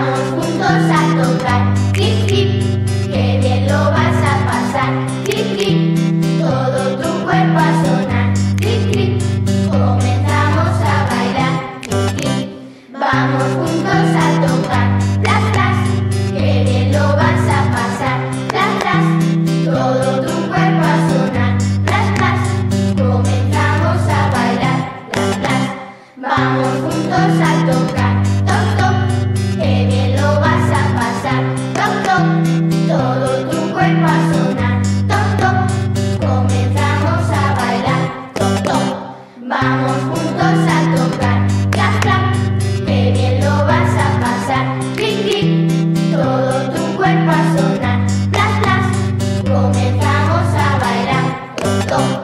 Vamos juntos a tocar, clic clic, que bien lo vas a pasar, clic clic, todo tu cuerpo a sonar, clic clic, comenzamos a bailar, clic clic, vamos juntos a tocar, las las, que bien lo vas a pasar, las las, todo tu cuerpo a sonar, las las, comenzamos a bailar, las las, vamos Todo tu cuerpo asoma, toc toc, comenzamos a bailar, toc toc. Vamos juntos a tocar, cla cla, que bien lo vas a pasar, clic clic. Todo tu cuerpo asoma, cla, cla, comenzamos a bailar, toc.